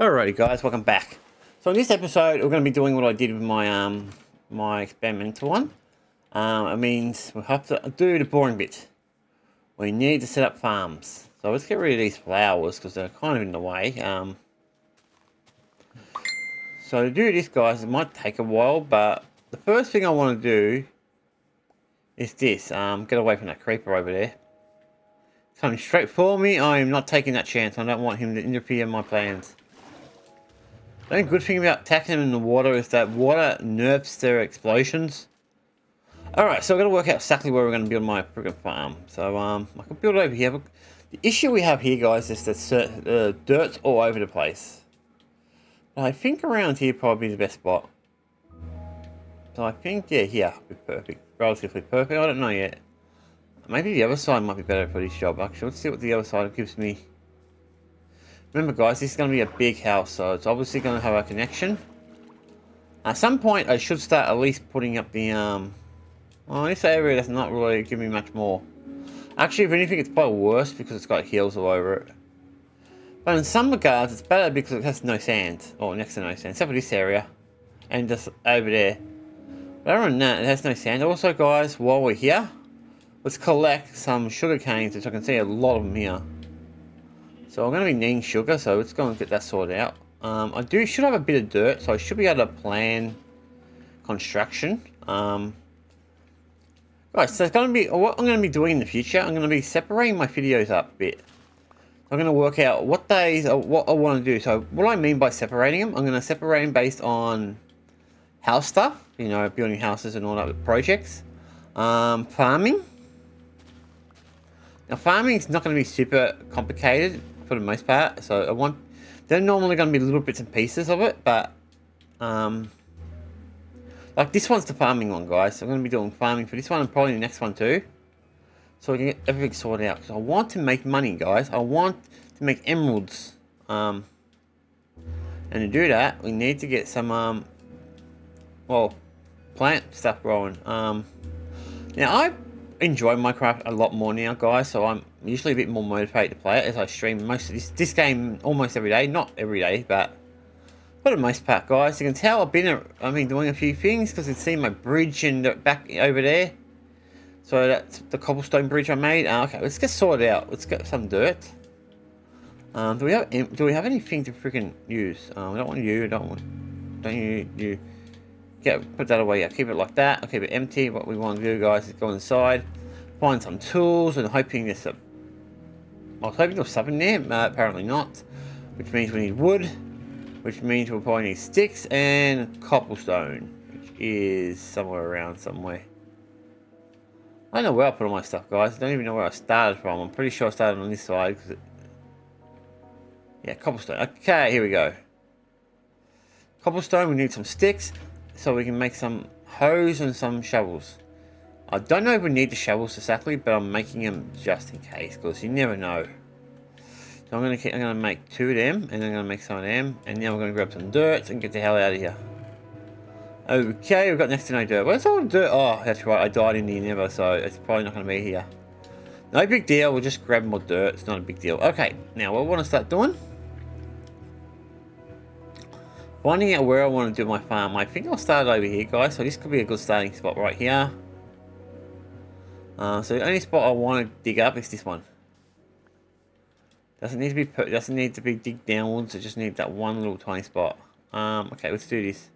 Alrighty guys, welcome back. So in this episode, we're going to be doing what I did with my um my experimental one. Um, it means we have to do the boring bit. We need to set up farms. So let's get rid of these flowers because they're kind of in the way. Um, so to do this guys, it might take a while, but the first thing I want to do is this. Um, get away from that creeper over there. Coming straight for me, I am not taking that chance. I don't want him to interfere in my plans. The only good thing about attacking them in the water is that water nerfs their explosions. Alright, so got to work out exactly where we're going to build my friggin' farm. So, um, I can build it over here. But the issue we have here, guys, is that uh, dirt's all over the place. But I think around here probably is the best spot. So I think, yeah, here would be perfect. Relatively perfect. I don't know yet. Maybe the other side might be better for this job, actually. Let's see what the other side gives me. Remember, guys, this is going to be a big house, so it's obviously going to have a connection. At some point, I should start at least putting up the, um... Well, this area does not really give me much more. Actually, if anything, it's probably worse because it's got hills all over it. But in some regards, it's better because it has no sand. Or next to no sand, except for this area. And just over there. But other than that, it has no sand. Also, guys, while we're here, Let's collect some sugar canes, which I can see a lot of them here. So I'm going to be needing sugar, so let's go and get that sorted out. Um, I do should have a bit of dirt, so I should be able to plan construction. Um, right, so it's going to be what I'm going to be doing in the future. I'm going to be separating my videos up a bit. I'm going to work out what days, what I want to do. So what I mean by separating them, I'm going to separate them based on house stuff, you know, building houses and all that projects. Um, farming, now farming is not going to be super complicated for the most part, so I want, they're normally going to be little bits and pieces of it, but, um, like this one's the farming one, guys, so I'm going to be doing farming for this one and probably the next one too, so we can get everything sorted out, because I want to make money, guys, I want to make emeralds, um, and to do that, we need to get some, um, well, plant stuff growing, um, now I enjoy Minecraft a lot more now, guys, so I'm usually a bit more motivated to play it as I stream most of this, this game almost every day. Not every day, but for the most part, guys. You can tell I've been, I've been doing a few things because you can see my bridge and back over there. So that's the cobblestone bridge I made. Uh, okay, let's get sorted out. Let's get some dirt. Um, do we have do we have anything to freaking use? Um, I don't want you. I don't want. Don't you you get put that away. Yeah, keep it like that. I'll keep it empty. What we want to do, guys, is go inside, find some tools, and hoping there's a. I was hoping there was something there. Uh, apparently not. Which means we need wood. Which means we'll probably need sticks and cobblestone, which is somewhere around somewhere. I don't know where I put all my stuff, guys. I don't even know where I started from. I'm pretty sure I started on this side. It... Yeah, cobblestone. Okay, here we go. Cobblestone, we need some sticks so we can make some hoes and some shovels. I don't know if we need the shovels exactly, but I'm making them just in case, because you never know. So I'm gonna keep, I'm gonna make two of them, and I'm gonna make some of them, and now we're gonna grab some dirt and get the hell out of here. Okay, we've got next to no dirt. Where's all the dirt? Oh, that's right, I died in the Nether, so it's probably not gonna be here. No big deal, we'll just grab more dirt, it's not a big deal. Okay, now what I wanna start doing Finding out where I want to do my farm. I think I'll start over here, guys. So this could be a good starting spot right here. Uh, so the only spot I want to dig up is this one. Doesn't need to be put, doesn't need to be dig downwards. It just needs that one little tiny spot. Um, okay, let's do this.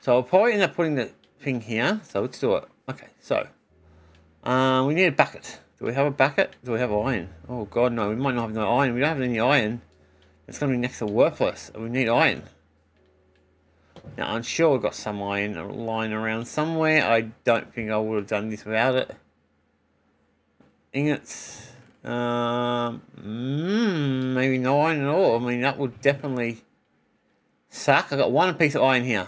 So I'll probably end up putting the thing here. So let's do it. Okay, so um, we need a bucket. Do we have a bucket? Do we have iron? Oh god, no. We might not have no iron. We don't have any iron. It's going to be next to worthless. We need iron. Now, I'm sure I've got some iron lying around somewhere. I don't think I would have done this without it. Ingots. Um, mm, maybe no iron at all. I mean, that would definitely suck. i got one piece of iron here.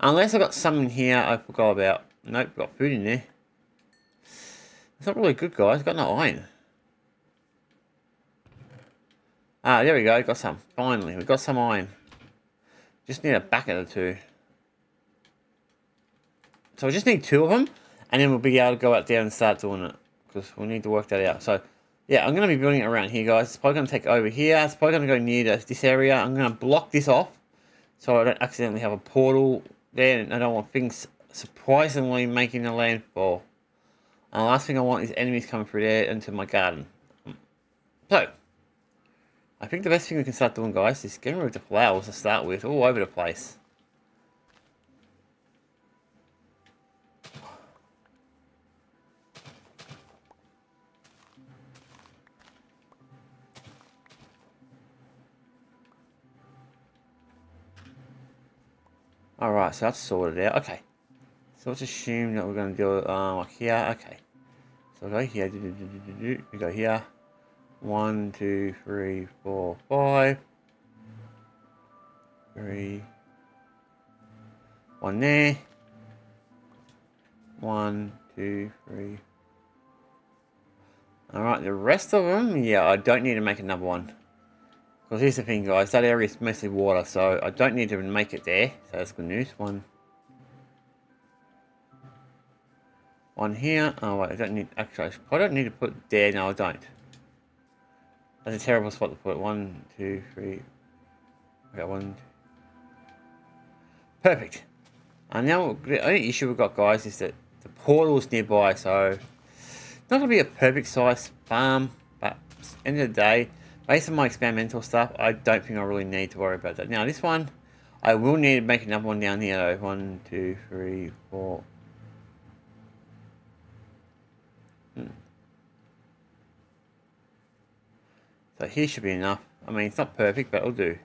Unless i got some in here I forgot about. Nope, got food in there. It's not really good, guys. got no iron. Ah, there we go. Got some. Finally, we got some iron. Just need a bucket or two. So we just need two of them, and then we'll be able to go out there and start doing it. Because we need to work that out. So, yeah, I'm going to be building it around here, guys. It's probably going to take over here. It's probably going to go near this, this area. I'm going to block this off so I don't accidentally have a portal there. And I don't want things surprisingly making a landfall. And the last thing I want is enemies coming through there into my garden. So, I think the best thing we can start doing, guys, is getting rid of the flowers to start with all over the place. Alright, so that's sorted out. Okay. So let's assume that we're going to do it um, like here. Okay. So we go here. We go here. One, two, three, four, five. Three. One there. One, two, three. Alright, the rest of them, yeah, I don't need to make another one. Because here's the thing, guys. That area is mostly water, so I don't need to make it there. So that's good news. One. One here. Oh, wait. I don't need... Actually, I don't need to put there. No, I don't. That's a terrible spot to put. One, two, three. Okay, one. Perfect. And now, the only issue we've got, guys, is that the portal's nearby, so... Not going to be a perfect size farm, but end of the day, Based on my experimental stuff, I don't think I really need to worry about that. Now, this one, I will need to make another one down here, though. One, two, three, four. So here should be enough. I mean, it's not perfect, but it'll do.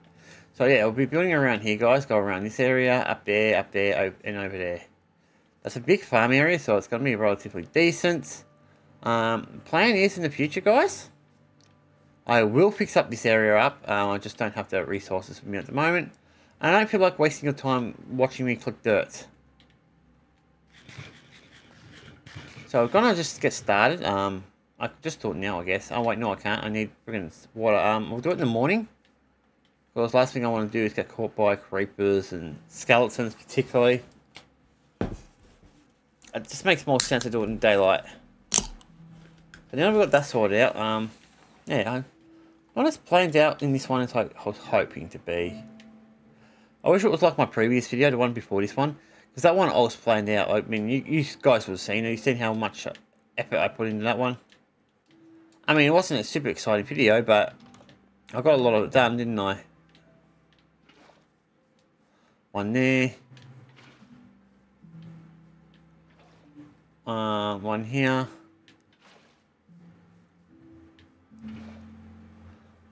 So yeah, I'll be building around here, guys. Go around this area, up there, up there, and over there. That's a big farm area, so it's going to be relatively decent. Um, plan is in the future, guys. I will fix up this area up. Um, I just don't have the resources for me at the moment. And I don't feel like wasting your time watching me click dirt. So we're gonna just get started. Um, I just thought now, I guess. Oh wait, no, I can't. I need friggin' water. Um, we'll do it in the morning. Because last thing I want to do is get caught by creepers and skeletons, particularly. It just makes more sense to do it in daylight. But now we've got that sorted out. Um, yeah, I, not as planned out in this one as I was hoping to be. I wish it was like my previous video, the one before this one. Because that one I was planned out. I mean, you, you guys would have seen it. You've seen how much effort I put into that one. I mean, it wasn't a super exciting video, but I got a lot of it done, didn't I? One there. Uh, one here.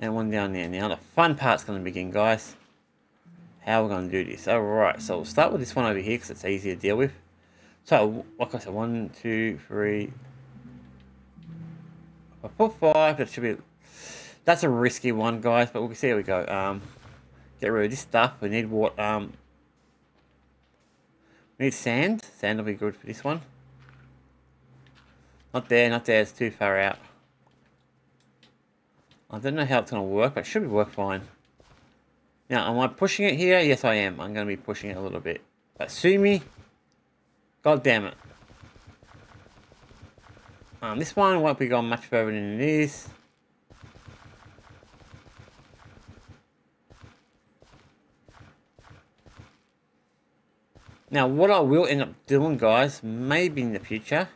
and one down there. Now the fun part's going to begin, guys. How we're going to do this. Alright, so we'll start with this one over here because it's easy to deal with. So, like I said, one, two, three. I put five, that should be... That's a risky one, guys, but we'll see how we go. Um, get rid of this stuff. We need what? Um, we need sand. Sand will be good for this one. Not there, not there. It's too far out. I don't know how it's going to work, but it should work fine. Now, am I pushing it here? Yes, I am. I'm going to be pushing it a little bit. But sue me. God damn it. Um, this one won't be going much further than it is. Now, what I will end up doing, guys, maybe in the future...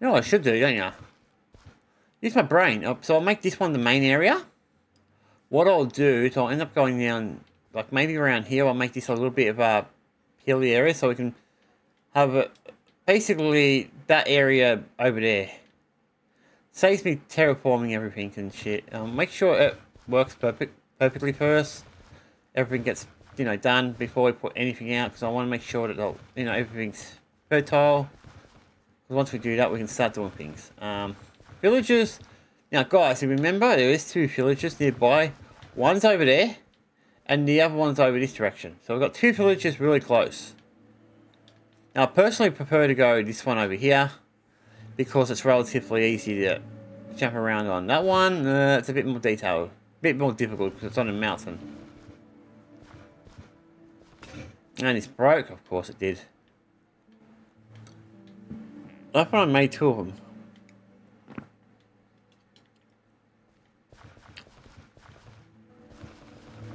You know I should do, don't you? Use my brain. Oh, so I'll make this one the main area. What I'll do is I'll end up going down, like maybe around here, I'll make this a little bit of a hilly area so we can have basically that area over there. Saves me terraforming everything and shit. Um, make sure it works perfect, perfectly first. Everything gets, you know, done before we put anything out because I want to make sure that, you know, everything's fertile. Once we do that, we can start doing things. Um, Villages. Now, guys, remember, there is two villages nearby. One's over there, and the other one's over this direction. So we've got two villages really close. Now, I personally prefer to go this one over here because it's relatively easy to jump around on. That one, uh, it's a bit more detailed, a bit more difficult because it's on a mountain. And it's broke, of course it did. I thought I made two of them.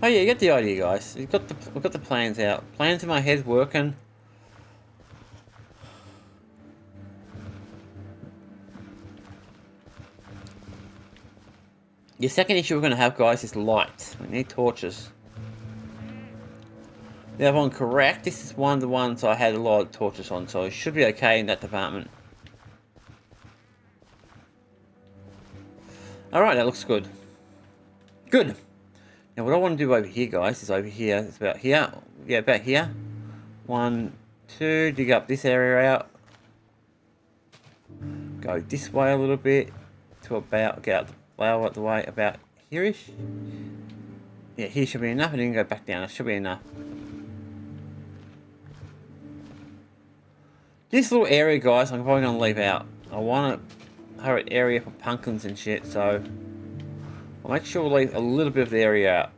Oh yeah, you get the idea, guys. You've got the, I've got the plans out. Plans in my head working. The second issue we're going to have, guys, is light. We need torches. The other one correct. This is one of the ones I had a lot of torches on, so it should be okay in that department. Alright, that looks good. Good. Now what I want to do over here, guys, is over here. It's about here. Yeah, about here. One, two, dig up this area out. Go this way a little bit to about, get out flower out the way, about here-ish. Yeah, here should be enough, and then go back down. It should be enough. This little area, guys, I'm probably going to leave out. I want a hurry area for pumpkins and shit, so I'll make sure we leave a little bit of the area out.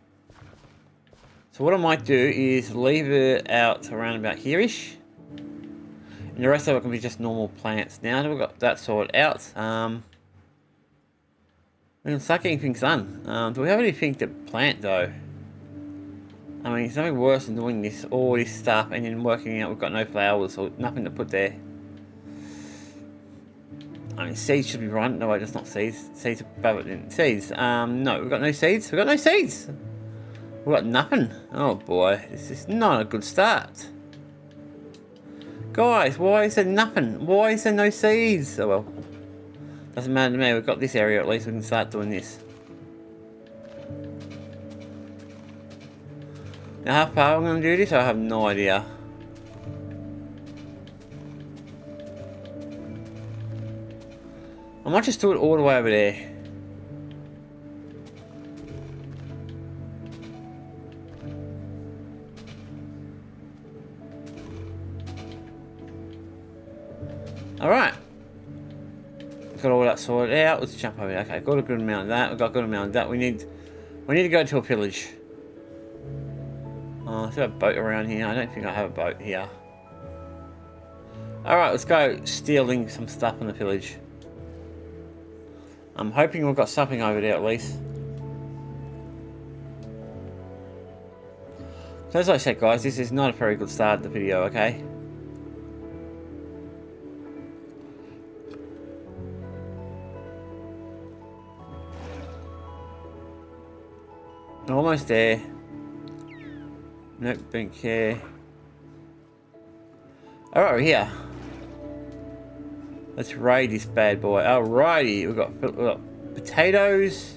So what I might do is leave it out around about here-ish. And the rest of it can be just normal plants. Now that we've got that sorted out, um, can start getting things done. Um, do we have anything to plant though? I mean, it's nothing worse than doing this, all this stuff, and then working out we've got no flowers or nothing to put there. I mean, seeds should be right. No, it's just not seeds. Seeds are Seeds. Um, no, we've got no seeds. We've got no seeds. We've got nothing. Oh boy, this is not a good start. Guys, why is there nothing? Why is there no seeds? Oh well. Doesn't matter to me. We've got this area at least. We can start doing this. Now how far I'm going to do this, I have no idea. I might just do it all the way over there. Alright. That sorted out. Let's jump over. Okay, got a good amount of that. We've got a good amount of that. We need we need to go to a village. Oh, uh, is there a boat around here? I don't think I have a boat here. Alright, let's go stealing some stuff in the village. I'm hoping we've got something over there at least. So as I said guys, this is not a very good start to the video, okay? Almost there. Nope, don't care. Alright, we're here. Let's raid this bad boy. Alrighty, we've got, we've got potatoes.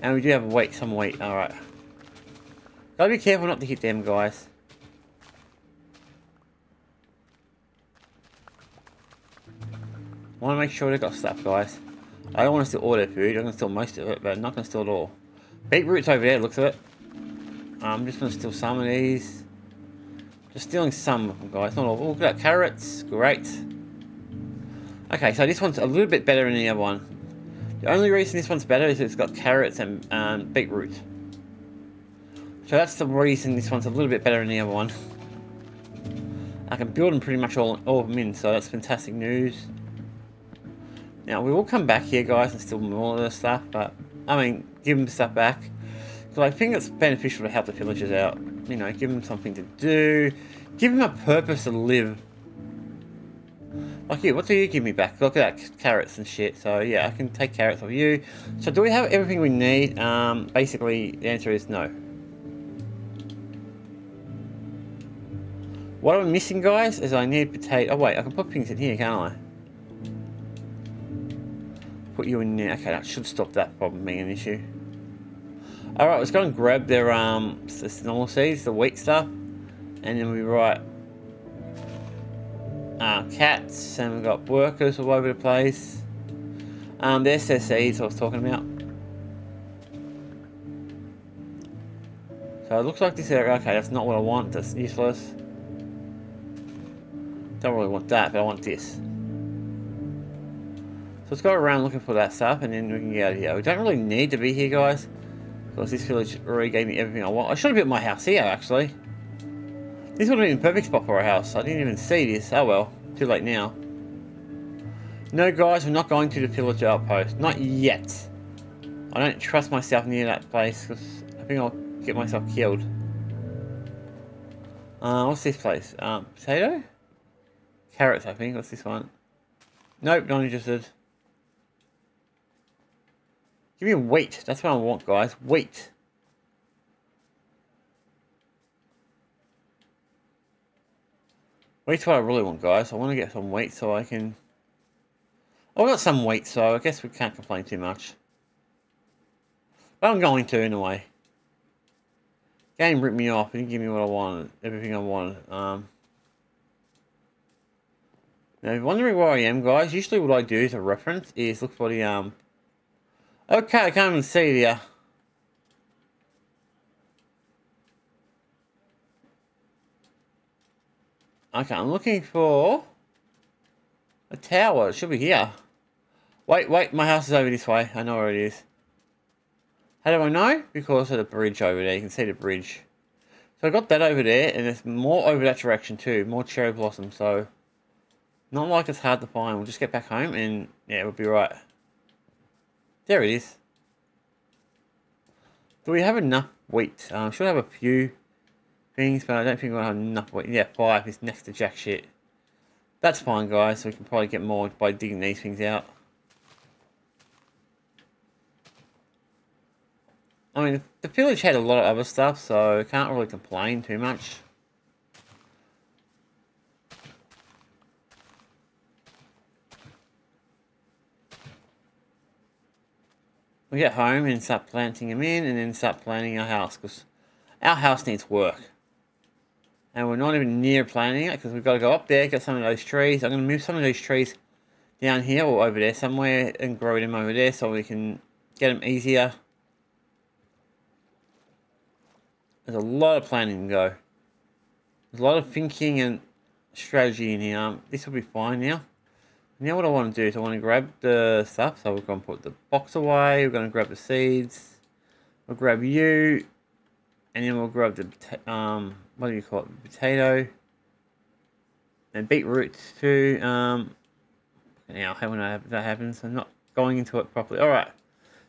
And we do have wheat, some wheat. Alright. Gotta be careful not to hit them, guys. Want to make sure they've got stuff, guys. I don't want to steal all their food. I'm going to steal most of it, but I'm not going to steal it all. Beetroot's over there, looks of it. I'm just going to steal some of these. Just stealing some guys. Not all. Look at that. Carrots. Great. Okay, so this one's a little bit better than the other one. The only reason this one's better is it's got carrots and um, beetroot. So that's the reason this one's a little bit better than the other one. I can build them pretty much all, all of them in, so that's fantastic news. Now, we will come back here, guys, and steal more of this stuff, but, I mean, give them stuff back. Because I think it's beneficial to help the villagers out. You know, give them something to do. Give them a purpose to live. Like you, what do you give me back? Look at that, carrots and shit. So yeah, I can take carrots off you. So do we have everything we need? Um, basically, the answer is no. What I'm missing, guys, is I need potato. Oh wait, I can put things in here, can't I? Put you in there. Okay, that should stop that problem being an issue. Alright, let's go and grab their um the normal seeds, the wheat stuff. And then we write uh, cats and we've got workers all over the place. Um there's their I was talking about. So it looks like this area okay, that's not what I want, that's useless. Don't really want that, but I want this. So let's go around looking for that stuff and then we can get out of here. We don't really need to be here guys. Because this village already gave me everything I want. I should have built my house here, actually. This would have been a perfect spot for a house. I didn't even see this. Oh well. Too late now. No, guys, we're not going to the village outpost. Not yet. I don't trust myself near that place because I think I'll get myself killed. Uh, what's this place? Um, potato? Carrots, I think. What's this one? Nope, not interested. Give me wheat. That's what I want, guys. Wheat. Wheat's what I really want, guys. I want to get some wheat so I can... Oh, I got some wheat, so I guess we can't complain too much. But I'm going to, anyway. Game ripped me off. Didn't give me what I wanted. Everything I wanted. Um... Now, if you're wondering where I am, guys, usually what I do as a reference is look for the, um... Okay, I can't even see uh... Okay, I'm looking for a tower. It should be here. Wait, wait, my house is over this way. I know where it is. How do I know? Because of the bridge over there. You can see the bridge. So I got that over there, and there's more over that direction too. More cherry blossom, so... Not like it's hard to find. We'll just get back home, and yeah, we'll be right. There it is. Do we have enough wheat? Um, should have a few things, but I don't think we'll have enough wheat. Yeah, five is next to jack shit. That's fine, guys. We can probably get more by digging these things out. I mean, the village had a lot of other stuff, so I can't really complain too much. We get home and start planting them in, and then start planting our house, because our house needs work. And we're not even near planting it, because we've got to go up there, get some of those trees. I'm going to move some of those trees down here or over there somewhere, and grow them over there, so we can get them easier. There's a lot of planning to go. There's a lot of thinking and strategy in here. Um, this will be fine now. Now what I want to do is I want to grab the stuff. So we're going to put the box away. We're going to grab the seeds. We'll grab you. And then we'll grab the, um, what do you call it? Potato. And beetroots too. Um, now, how when that happens, I'm not going into it properly. Alright.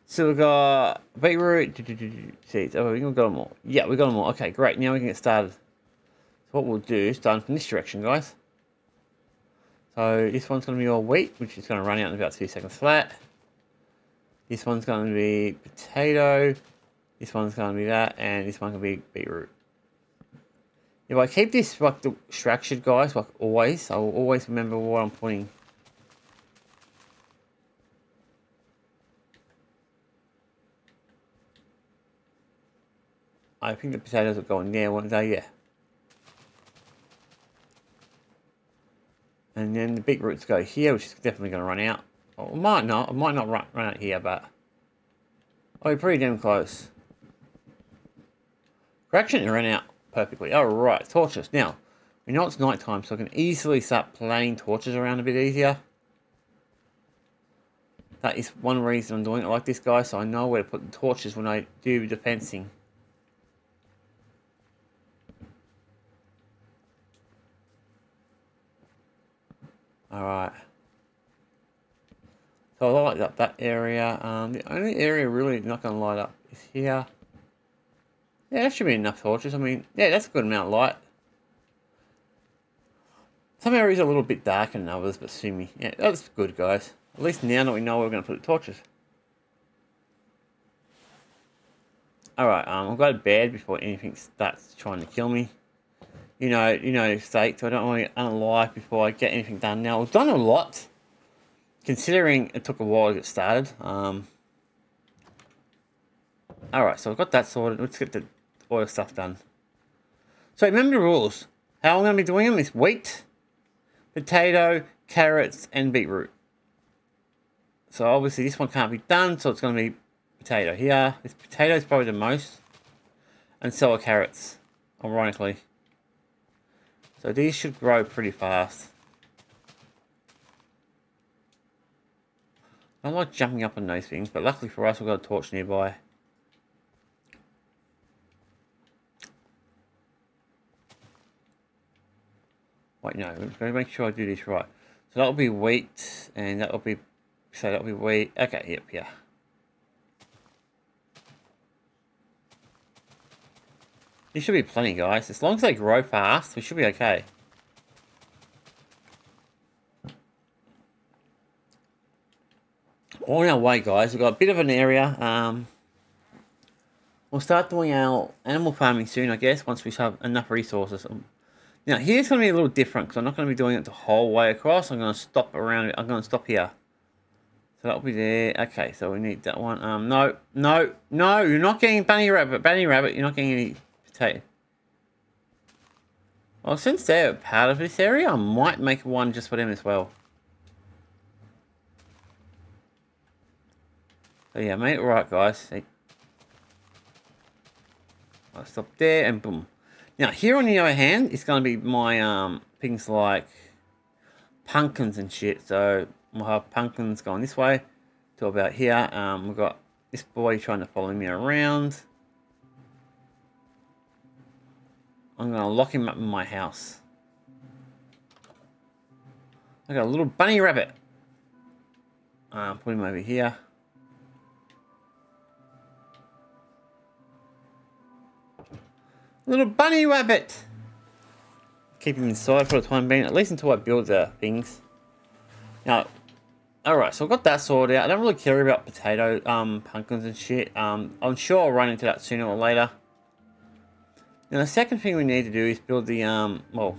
So we've got beetroot, seeds. Oh, we got them all. Yeah, we got them all. Okay, great. Now we can get started. So what we'll do, is start from this direction, guys. So this one's going to be all wheat, which is going to run out in about two seconds flat. This one's going to be potato. This one's going to be that, and this one's going to be beetroot. If I keep this like the structured, guys, like always, I will always remember what I'm putting I think the potatoes are going there, won't they? Yeah. And then the big beetroots go here, which is definitely going to run out. Oh, might not. It might not run, run out here, but... Oh, pretty damn close. Correction, it ran out perfectly. All right, torches. Now, we know it's night time, so I can easily start playing torches around a bit easier. That is one reason I'm doing it like this, guys, so I know where to put the torches when I do the fencing. Alright. So I light up that area. Um, the only area really not going to light up is here. Yeah, that should be enough torches. I mean, yeah, that's a good amount of light. Some areas are a little bit darker than others, but see me. Yeah, that's good, guys. At least now that we know where we're going to put the torches. Alright, um, I've got a bed before anything starts trying to kill me you know, you know. So I don't want to unalive before I get anything done. Now, I've done a lot, considering it took a while to get started. Um, Alright, so I've got that sorted. Let's get the oil stuff done. So remember the rules. How I'm going to be doing them is wheat, potato, carrots, and beetroot. So obviously this one can't be done, so it's going to be potato here. This potato is probably the most. And so are carrots, ironically. So these should grow pretty fast. I don't like jumping up on those things, but luckily for us we've got a torch nearby. Wait, no, I'm going to make sure I do this right. So that'll be wheat, and that'll be, so that'll be wheat. Okay, yep, yeah. There should be plenty, guys. As long as they grow fast, we should be okay. On our way, guys. We've got a bit of an area. Um, we'll start doing our animal farming soon, I guess, once we have enough resources. Um, now, here's going to be a little different, because I'm not going to be doing it the whole way across. I'm going to stop around, I'm going to stop here. So that'll be there. Okay, so we need that one. Um, no, no, no, you're not getting bunny rabbit. Bunny rabbit, you're not getting any potato. Well, since they're part of this area, I might make one just for them as well. So yeah, made it right, guys. I'll stop there and boom. Now, here on the other hand, it's going to be my um, things like pumpkins and shit. So we'll have pumpkins going this way to about here. Um, we've got this boy trying to follow me around. I'm to lock him up in my house. I got a little bunny rabbit. Um, put him over here. Little bunny rabbit! Keep him inside for the time being, at least until I build the things. Now, alright, so I've got that sorted out. I don't really care about potato, um, pumpkins and shit. Um, I'm sure I'll run into that sooner or later. Now, the second thing we need to do is build the, um, well,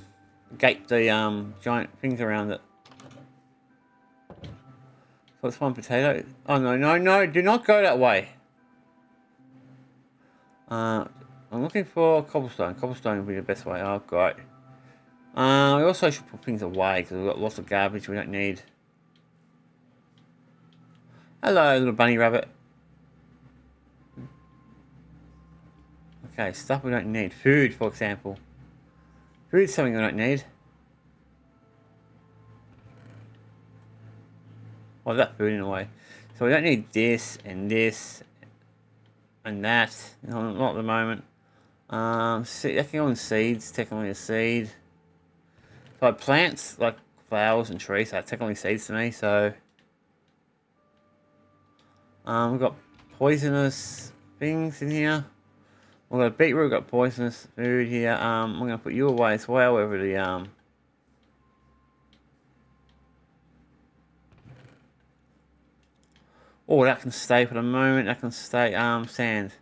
gate the, um, giant things around it. So one potato. Oh, no, no, no, do not go that way. Uh, I'm looking for cobblestone. Cobblestone would be the best way. Oh, great. Uh, we also should put things away because we've got lots of garbage we don't need. Hello, little bunny rabbit. Okay, stuff we don't need. Food, for example. Food is something we don't need. Well, that food in a way. So we don't need this and this and that. No, not at the moment. Um, see, I can go on seeds, technically a seed. But plants, like flowers and trees, are technically seeds to me, so... Um, we've got poisonous things in here. We've got beetroot, we've got poisonous food here. Um, I'm going to put you away as well, over the, um... Oh, that can stay for the moment. That can stay, um, sand.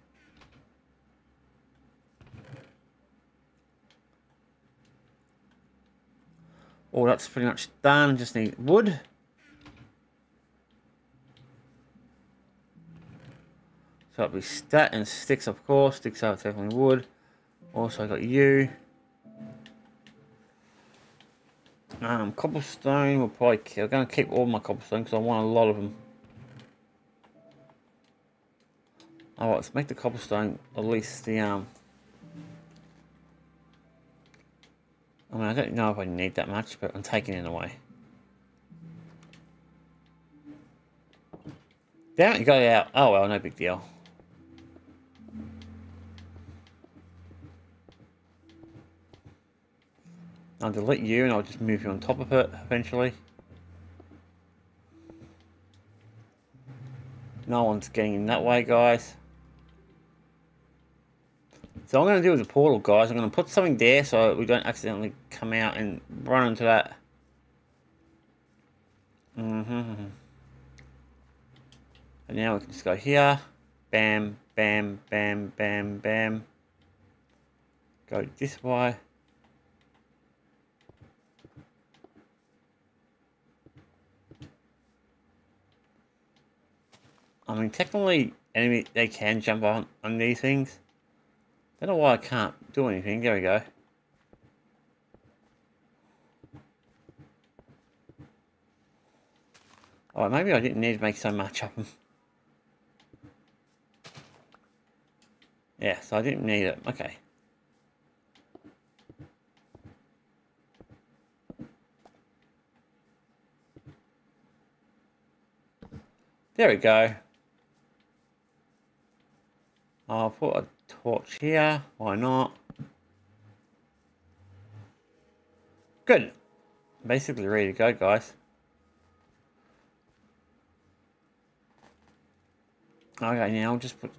Oh, that's pretty much done. Just need wood. So that'll be stat and sticks, of course. Sticks are definitely wood. Also, I got you. Um, cobblestone will probably. I'm going to keep all my cobblestone because I want a lot of them. Alright, let's make the cobblestone at least the um I mean, I don't know if I need that much, but I'm taking it away. Damn it, you got it out. Oh well, no big deal. I'll delete you and I'll just move you on top of it eventually. No one's getting in that way, guys. So I'm going to do with the portal, guys. I'm going to put something there so we don't accidentally come out and run into that. Mm hmm And now we can just go here. Bam, bam, bam, bam, bam. Go this way. I mean, technically, enemy they can jump on on these things. Don't know why I can't do anything. There we go. Oh, maybe I didn't need to make so much of them. Yeah, so I didn't need it. Okay. There we go. I'll put a torch here. Why not? Good. Basically ready to go, guys. Okay, now I'll just put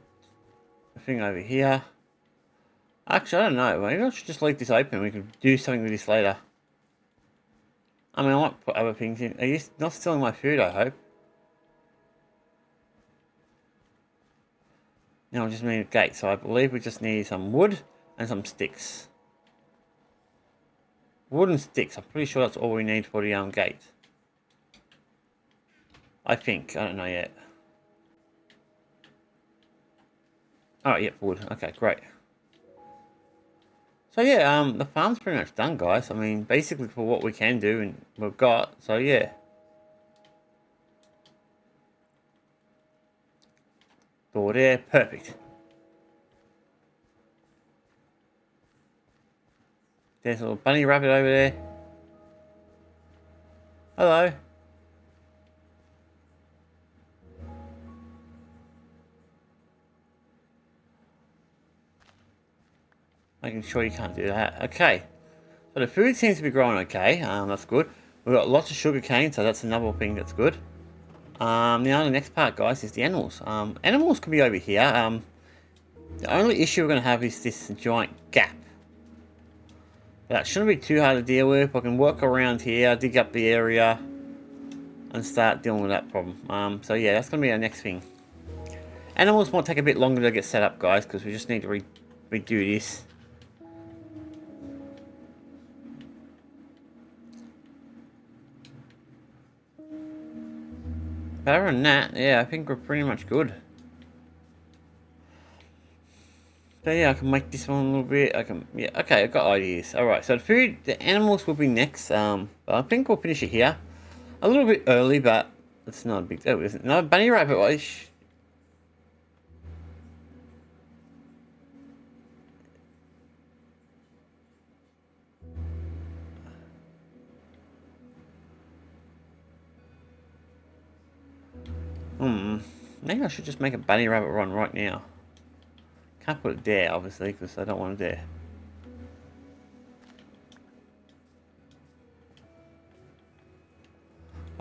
the thing over here. Actually, I don't know. Maybe I should just leave this open. We could do something with this later. I mean, I might put other things in. Are you not stealing my food, I hope? Now I just need a gate, so I believe we just need some wood and some sticks. Wooden sticks, I'm pretty sure that's all we need for the um, gate. I think, I don't know yet. Oh, yep, wood. Okay, great. So yeah, um, the farm's pretty much done, guys. I mean, basically for what we can do and we've got. So yeah. Door there, perfect. There's a little bunny rabbit over there. Hello. Making sure you can't do that. Okay. So the food seems to be growing okay. Um, that's good. We've got lots of sugar cane, so that's another thing that's good. Um, now the next part, guys, is the animals. Um, animals can be over here. Um, the only issue we're going to have is this giant gap. That shouldn't be too hard to deal with. I can work around here, dig up the area, and start dealing with that problem. Um, so yeah, that's going to be our next thing. Animals might take a bit longer to get set up, guys, because we just need to re redo this. Other than that, yeah, I think we're pretty much good. So yeah, I can make this one a little bit. I can, yeah, okay, I've got ideas. All right, so the food, the animals will be next. Um, but I think we'll finish it here. A little bit early, but it's not a big deal, is it? No, bunny rabbit. Hmm. Maybe I should just make a bunny rabbit run right now. Can't put it there, obviously, because I don't want it there.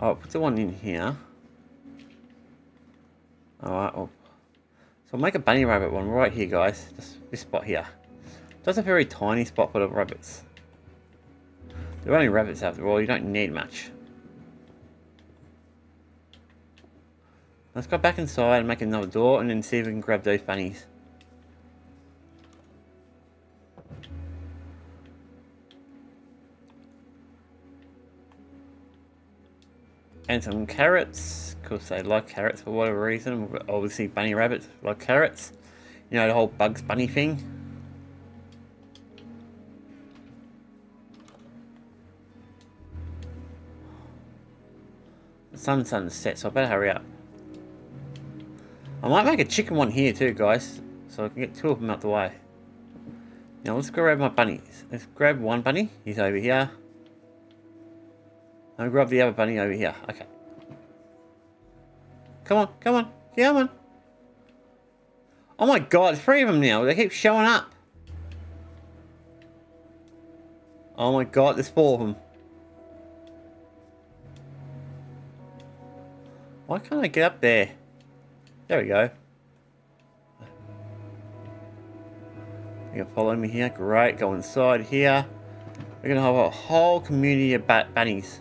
I'll put the one in here. Alright, so I'll make a bunny rabbit one right here, guys. Just this spot here. That's a very tiny spot for the rabbits. They're only rabbits after all, you don't need much. Let's go back inside and make another door and then see if we can grab those bunnies. And some carrots, because they like carrots for whatever reason. Obviously bunny rabbits like carrots. You know, the whole Bugs Bunny thing. The sun's starting to set, so I better hurry up. I might make a chicken one here too, guys. So I can get two of them out the way. Now let's grab my bunnies. Let's grab one bunny. He's over here. I'll grab the other bunny over here. Okay. Come on, come on, come on. Oh my god, three of them now. They keep showing up. Oh my god, there's four of them. Why can't I get up there? There we go. You can follow me here. Great. Go inside here. We're going to have a whole community of bat bunnies.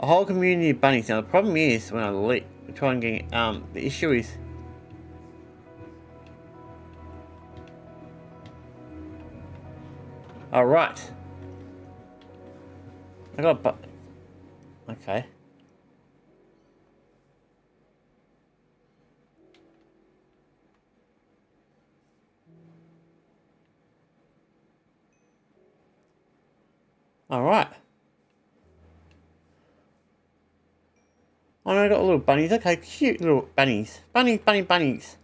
A whole community of bunnies. Now, the problem is, when I leave, try and get, um, the issue is, Alright. I got a but. Okay. Alright. Oh, I got a little bunnies. Okay, cute little bunnies. Bunnies, bunny, bunnies.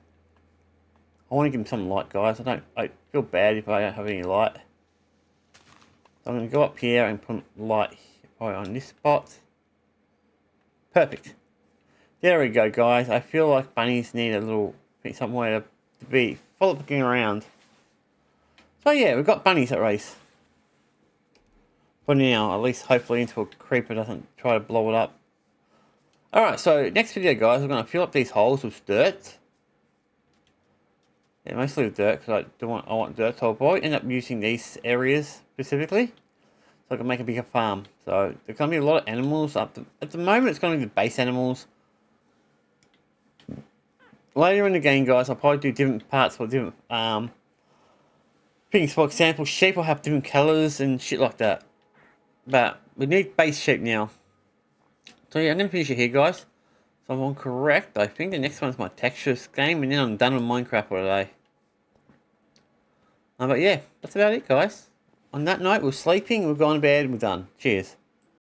I want to give them some light, guys. I don't I feel bad if I don't have any light. So I'm going to go up here and put light right on this spot. Perfect. There we go, guys. I feel like bunnies need a little somewhere to, to be frolicking around. So yeah, we've got bunnies at race. For now, at least hopefully until a creeper doesn't try to blow it up. Alright, so next video guys, we're going to fill up these holes with dirt. Yeah, mostly with dirt, because I don't want I want dirt, so I'll probably end up using these areas specifically, so I can make a bigger farm. So there's gonna be a lot of animals up to, at the moment. It's gonna be the base animals. Later in the game, guys, I'll probably do different parts for different um things. For example, sheep will have different colors and shit like that. But we need base sheep now. So yeah, I'm gonna finish it here, guys. So I'm on correct. I think the next one's my textures game, and then I'm done with Minecraft for today. Uh, but yeah, that's about it, guys. On that night, we're sleeping, we're going to bed, we're done. Cheers.